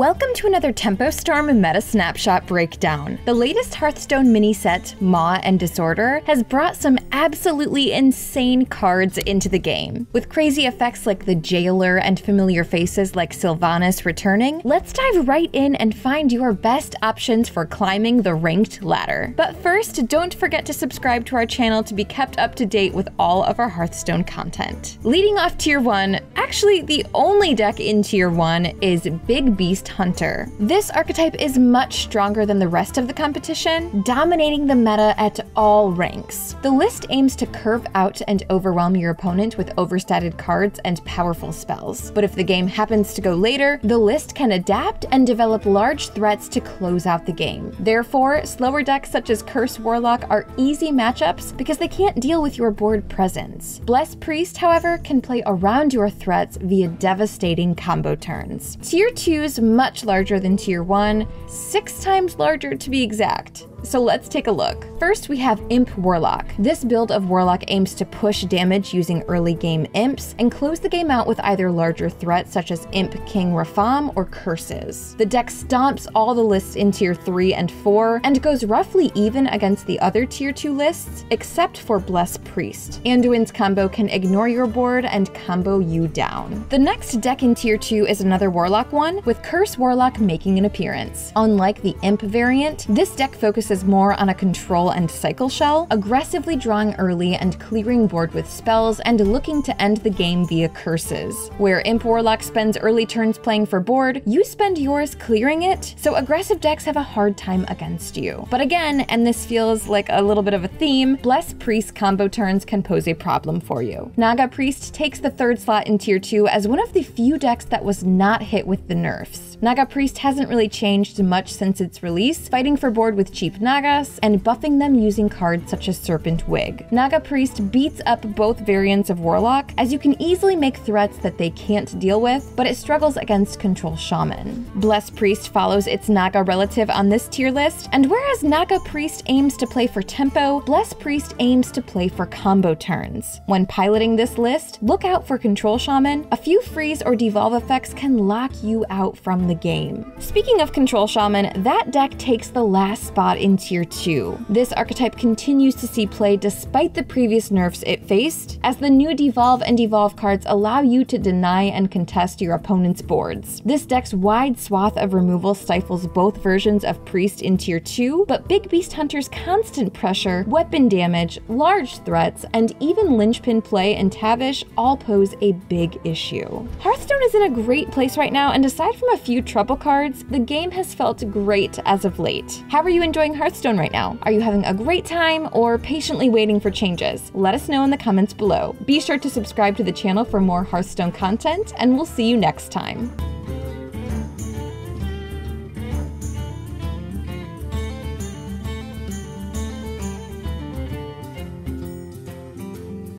Welcome to another Tempo Storm Meta Snapshot breakdown. The latest Hearthstone mini set, Maw and Disorder, has brought some absolutely insane cards into the game. With crazy effects like the Jailer and familiar faces like Sylvanas returning, let's dive right in and find your best options for climbing the ranked ladder. But first, don't forget to subscribe to our channel to be kept up to date with all of our Hearthstone content. Leading off Tier 1, actually the only deck in Tier 1 is Big Beast Beast Hunter. This archetype is much stronger than the rest of the competition, dominating the meta at all ranks. The list aims to curve out and overwhelm your opponent with overstatted cards and powerful spells. But if the game happens to go later, the list can adapt and develop large threats to close out the game. Therefore, slower decks such as Curse Warlock are easy matchups because they can't deal with your board presence. Bless Priest, however, can play around your threats via devastating combo turns. Tier 2's much larger than Tier 1, six times larger to be exact. So let's take a look. First, we have Imp Warlock. This build of Warlock aims to push damage using early game imps and close the game out with either larger threats such as Imp King Rafaam or Curses. The deck stomps all the lists in tier 3 and 4 and goes roughly even against the other tier 2 lists except for Bless Priest. Anduin's combo can ignore your board and combo you down. The next deck in tier 2 is another Warlock one, with Curse Warlock making an appearance. Unlike the Imp variant, this deck focuses more on a control and cycle shell, aggressively drawing early and clearing board with spells and looking to end the game via curses. Where Imp Warlock spends early turns playing for board, you spend yours clearing it, so aggressive decks have a hard time against you. But again, and this feels like a little bit of a theme, Bless Priest combo turns can pose a problem for you. Naga Priest takes the third slot in tier 2 as one of the few decks that was not hit with the nerfs. Naga Priest hasn't really changed much since its release, fighting for board with cheap Nagas, and buffing them using cards such as Serpent Wig. Naga Priest beats up both variants of Warlock, as you can easily make threats that they can't deal with, but it struggles against Control Shaman. Bless Priest follows its Naga relative on this tier list, and whereas Naga Priest aims to play for tempo, Bless Priest aims to play for combo turns. When piloting this list, look out for Control Shaman. A few freeze or devolve effects can lock you out from the game. Speaking of Control Shaman, that deck takes the last spot in Tier 2. This archetype continues to see play despite the previous nerfs it faced, as the new Devolve and Devolve cards allow you to deny and contest your opponent's boards. This deck's wide swath of removal stifles both versions of Priest in Tier 2, but Big Beast Hunter's constant pressure, weapon damage, large threats, and even linchpin play and Tavish all pose a big issue. Hearthstone is in a great place right now, and aside from a few trouble cards, the game has felt great as of late. How are you enjoying Hearthstone right now? Are you having a great time or patiently waiting for changes? Let us know in the comments below. Be sure to subscribe to the channel for more Hearthstone content, and we'll see you next time.